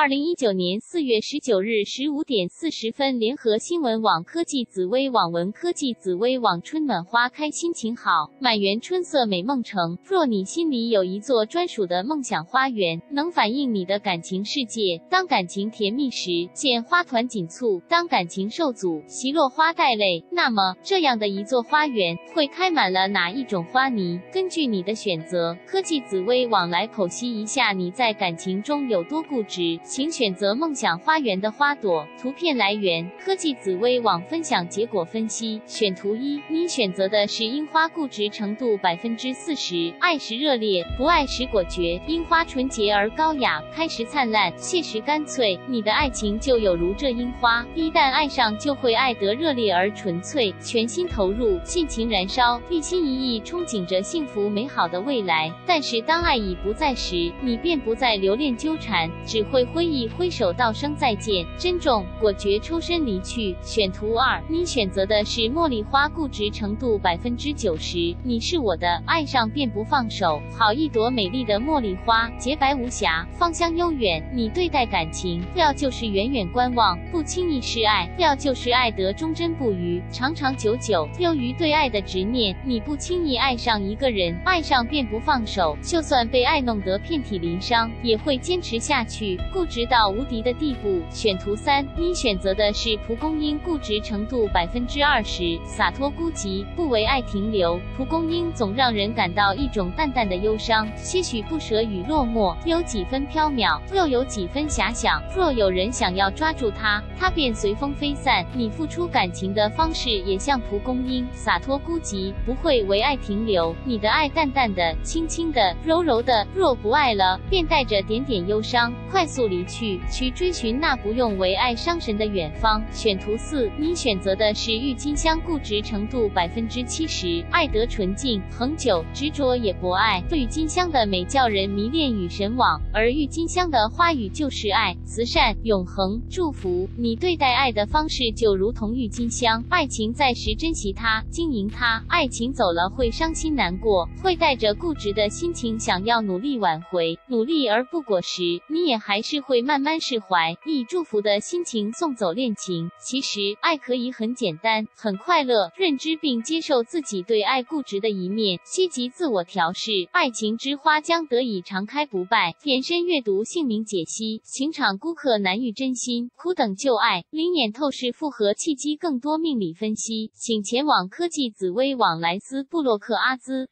二零一九年四月十九日十五点四十分，联合新闻网、科技紫薇网、文科技紫薇网，春暖花开，心情好，满园春色美梦成。若你心里有一座专属的梦想花园，能反映你的感情世界。当感情甜蜜时，见花团锦簇；当感情受阻，惜落花带泪。那么，这样的一座花园会开满了哪一种花泥？根据你的选择，科技紫薇网来剖析一下你在感情中有多固执。请选择梦想花园的花朵。图片来源：科技紫薇网分享结果分析。选图一，你选择的是樱花，固执程度百分之四十，爱时热烈，不爱时果决。樱花纯洁而高雅，开时灿烂，谢时干脆。你的爱情就有如这樱花，一旦爱上就会爱得热烈而纯粹，全心投入，性情燃烧，一心一意憧憬着幸福美好的未来。但是当爱已不在时，你便不再留恋纠缠，只会。挥一挥手道声再见，珍重果决抽身离去。选图二，你选择的是茉莉花，固执程度百分之九十。你是我的，爱上便不放手。好一朵美丽的茉莉花，洁白无瑕，芳香悠远。你对待感情，要就是远远观望，不轻易示爱；要就是爱得忠贞不渝，长长久久。由于对爱的执念，你不轻易爱上一个人，爱上便不放手。就算被爱弄得遍体鳞伤，也会坚持下去。固执到无敌的地步。选图三，你选择的是蒲公英，固执程度百分之二十，洒脱孤寂，不为爱停留。蒲公英总让人感到一种淡淡的忧伤，些许不舍与落寞，有几分飘渺，又有几分遐想。若有人想要抓住它，它便随风飞散。你付出感情的方式也像蒲公英，洒脱孤寂，不会为爱停留。你的爱淡淡的，轻轻的，柔柔的。若不爱了，便带着点点忧伤，快速。离去，去追寻那不用为爱伤神的远方。选图四，你选择的是郁金香，固执程度百分之七十，爱得纯净恒久，执着也不爱。郁金香的美叫人迷恋与神往，而郁金香的花语就是爱、慈善、永恒、祝福。你对待爱的方式就如同郁金香，爱情在时珍惜它，经营它；爱情走了会伤心难过，会带着固执的心情想要努力挽回，努力而不果时，你也还是。会慢慢释怀，以祝福的心情送走恋情。其实，爱可以很简单，很快乐。认知并接受自己对爱固执的一面，积极自我调试，爱情之花将得以常开不败。延伸阅读姓名解析：情场孤客难遇真心，苦等旧爱。灵眼透视复合契机，更多命理分析，请前往科技紫薇网莱斯布洛克阿兹。